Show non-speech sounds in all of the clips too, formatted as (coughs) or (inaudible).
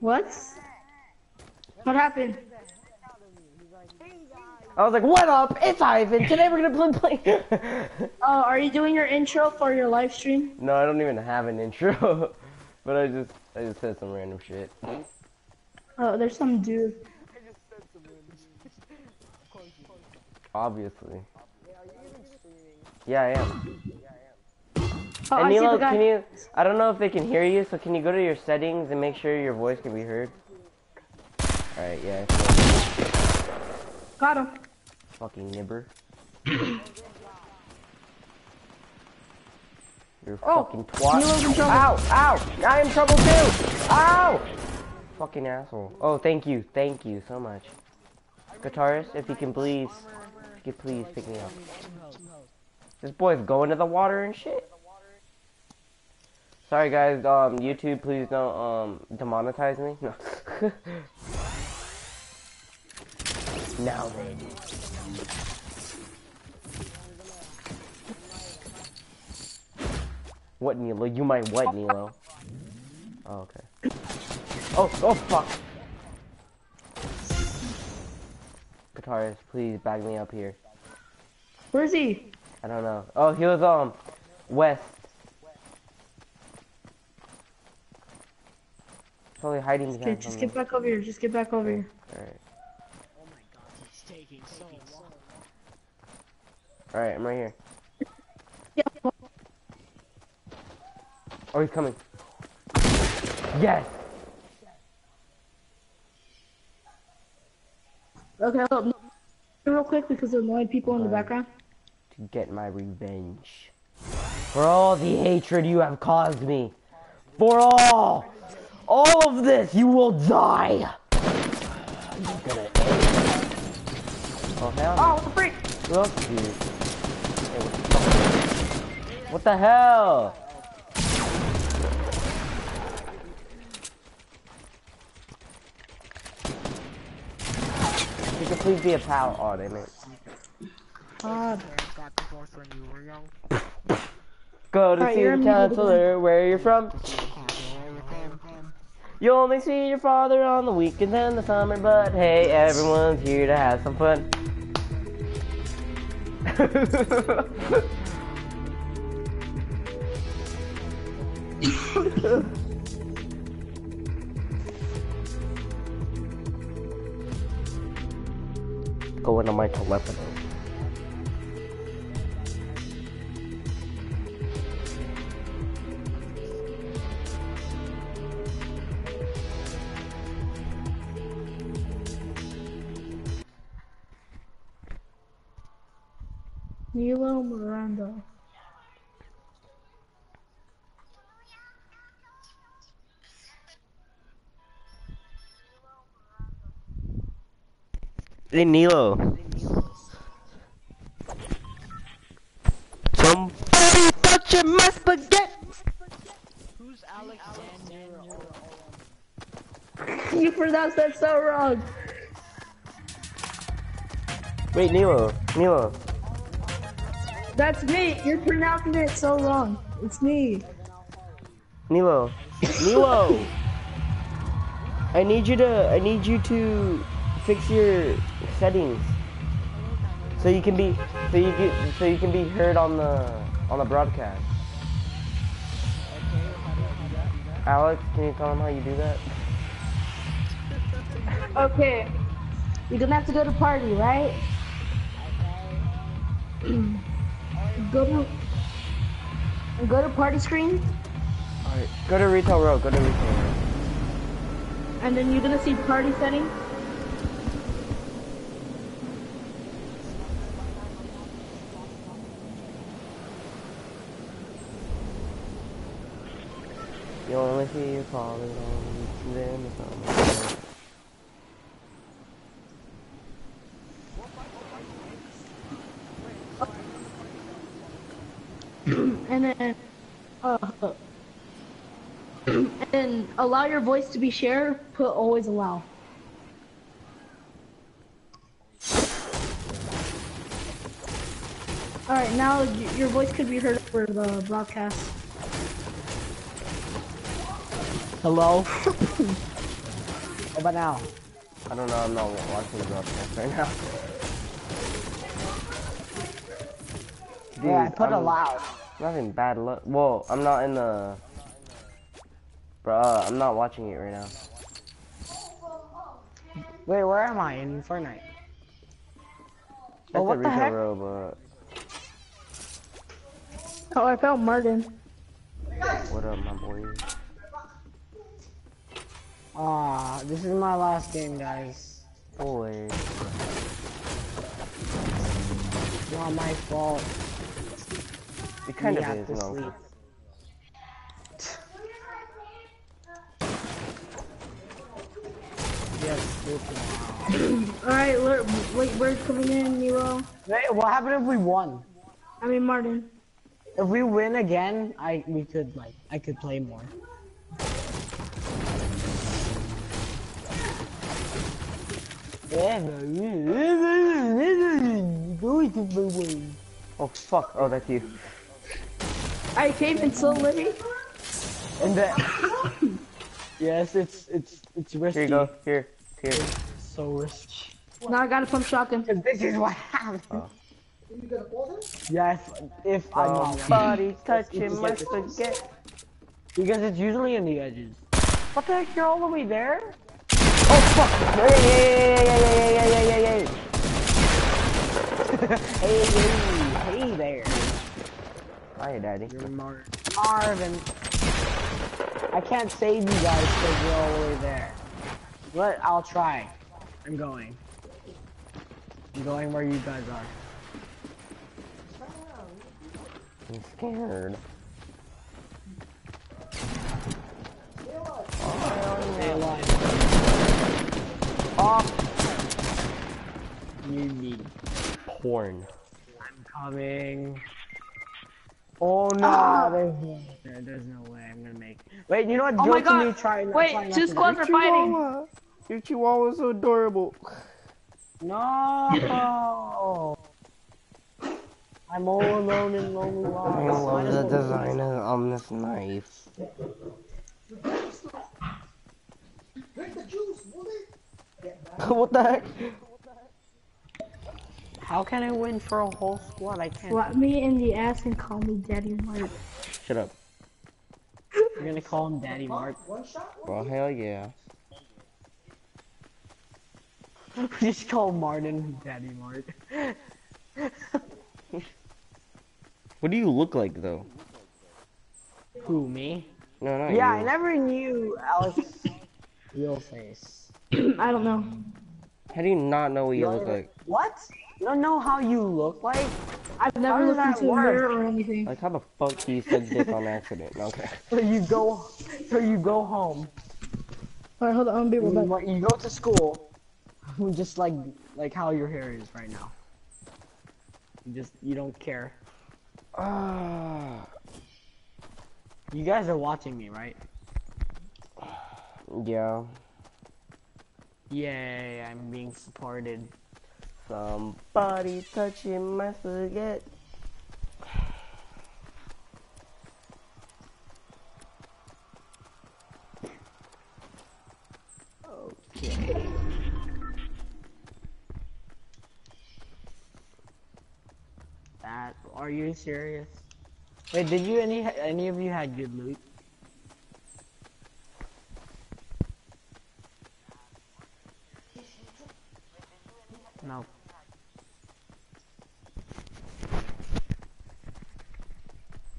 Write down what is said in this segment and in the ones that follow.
What? What happened? I was like, what up? It's Ivan. Today we're gonna play play. Oh, are you doing your intro for your live stream? no, I don't even have an intro. (laughs) but I just I just said some random shit. Oh, there's some dude. Obviously. Yeah, I am. Oh, and Nilo, can you? I don't know if they can hear you, so can you go to your settings and make sure your voice can be heard? All right, yeah. Got him. Fucking nibber. (coughs) You're Oh, fucking twat. Nilo's in trouble. Ow! Ow! I am in trouble too! Ow! Fucking asshole. Oh, thank you. Thank you so much. Guitarist, if you can please, if you could please pick me up. This boy's going to the water and shit. Sorry guys, um, YouTube, please don't, um, demonetize me. No. (laughs) now then. What, Nilo? You might what, Nilo? Oh, okay. Oh, oh, fuck. Guitarist, please back me up here. Where is he? I don't know. Oh, he was, um, west. Probably hiding Okay, behind just get back over here. Just get back over here. Alright. Oh my god, it's taking so long. Alright, I'm right here. Yeah. Oh, he's coming. Yes! Okay, hold up. real quick because there's annoying people in the uh, background. To get my revenge. For all the hatred you have caused me. For all! All of this, you will die! You're gonna end. Oh, hell. Oh, what the freak! Who else? Hey, what the fuck? What the hell? You can please be a pal. Oh, damn it. God. Where I got divorced when you were young. Go to Alright, see you're the counselor. Where you're from? You only see your father on the weekends and the summer, but hey, everyone's here to have some fun. (laughs) Go into my telepathy. Nilo Miranda. Hey Nilo. Somebody touching my spaghetti. Who's Alexander? You pronounced that so wrong. Wait, Nilo. Nilo. That's me. You're pronouncing it so wrong. It's me. Nilo. Nilo. (laughs) I need you to. I need you to fix your settings so you can be so you get so you can be heard on the on the broadcast. Alex, can you tell him how you do that? Okay. You're gonna have to go to party, right? (clears throat) go to go to party screen, Alright, go to retail row. Go to retail row. and then you're gonna see party settings. You only see your father on the then and then uh, and allow your voice to be shared. Put always allow. All right, now your voice could be heard over the broadcast. Hello? (laughs) what about now? I don't know. I'm not watching the broadcast right now. Dude, yeah, I put I'm a loud. Not in bad luck. Whoa, I'm not in the. Bruh, I'm not watching it right now. Wait, where am I in Fortnite? That's Oh, what the heck? row, Oh, I found Martin. what up, my boy? Ah, this is my last game, guys. Boy. It's not my fault. It kind We of have is, to no. sleep. Yes, sleep. Alright, wait, where's coming in, Nero? Wait, what happened if we won? I mean, Martin. If we win again, I we could like I could play more. Oh, fuck. Oh, that's you. I came in so Libby. And the yes, it's it's it's risky. Here you go. Here. Here. So risky. Now I gotta pump shotgun. Cause this is what happened. Oh. Yeah, if, if I'm not Somebody touching It's- my it's- spaghetti. because it's usually in the edges. What the heck? You're all the way there? Oh, fuck. Hey, hey, hey, hey, hey, hey, hey, hey, hey. Hey, hey, hey there. Hi, daddy. Eh? You're Mar Marvin. I can't save you guys because you're all the way there. But I'll try. I'm going. I'm going where you guys are. I'm scared. Stay alive. Off. You need. Porn. I'm coming. Oh no, Ah. there's, no, there- there's no way I'm gonna make. it. Wait, you know what? Oh my Joe, can you god. try, try Wait, not two to- squads are fighting. Your chihuahua is so adorable. (sighs) No. (laughs) I'm all alone in lonely I lost. love Might as the well- design of on this knife. (laughs) what the heck? How can I win for a whole squad? I can't. Slap me in the ass and call me Daddy Mark. Shut up. You're gonna call him Daddy Mark. One shot? Well, hell yeah. (laughs) Just call Martin Daddy Mark. (laughs) What do you look like though? Who me? No, not Yeah, you. I never knew Alex (laughs) real face. I don't know. How do you not know what you look like? What? You don't know how you look like? I've never does looked that into a mirror or anything. Like how the fuck do you suck dick on accident? Okay. (laughs) So you go, so you go home. Alright, hold on, I'm gonna be right back. You, you go to school, (laughs) just like like how your hair is right now. You just you don't care. Ah. (sighs) You guys are watching me, right? yeah. Yay! I'm being supported. Somebody touching my spaghetti. Okay. Are you serious? Wait, did you any any of you had good loot? No.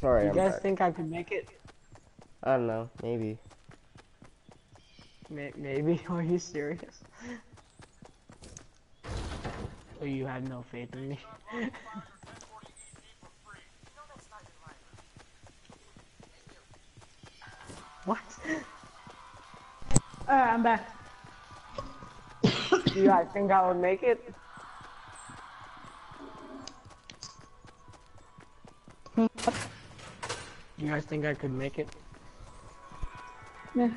Sorry, You I'm guys back. think I could make it? I don't know. Maybe. May- Maybe. (laughs) Are you serious? So you have no faith in me? (laughs) what? Alright, I'm back. Do You guys think I would make it? (laughs) You guys think I could make it? Yeah.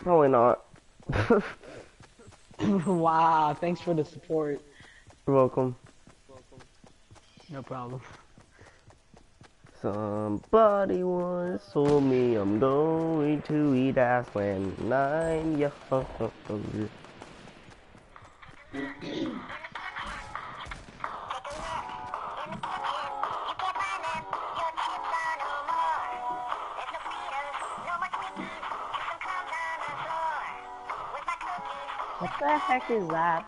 Probably not. (laughs) wow, thanks for the support. You're welcome. No problem. Somebody once told me I'm going to eat ass when I'm young. The heck is that?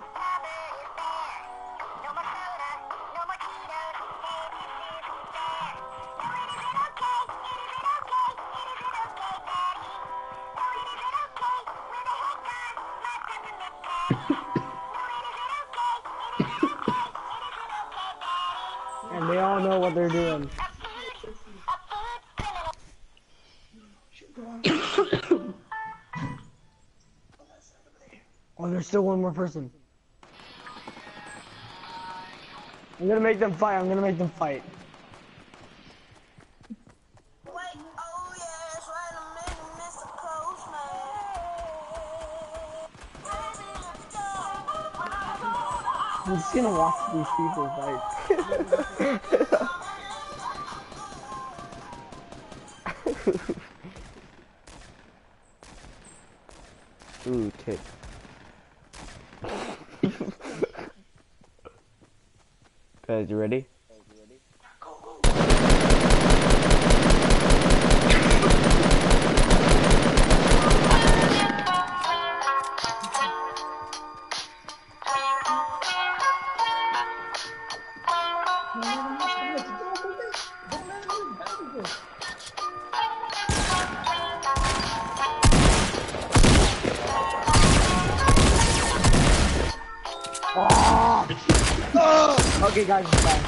Oh, there's still one more person. I'm gonna make them fight. I'm gonna make them fight. I'm just gonna watch these people fight. (laughs) Ooh, tit. Guys, you ready? Okay, guys, it's fine.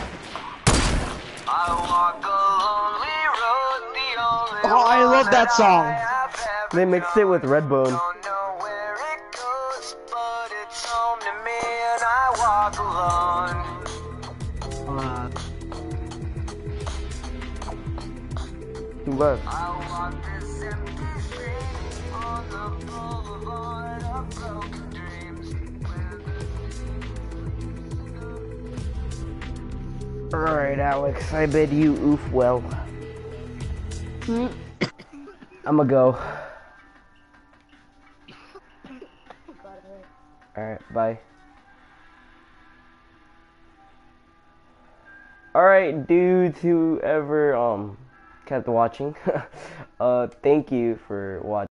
Oh, I love that song. They mixed it with Redbone. Who left? Alright, Alex, I bid you oof well. I'ma go. Alright, bye. Alright, dudes, whoever um kept watching. (laughs) uh thank you for watching.